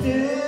Yeah.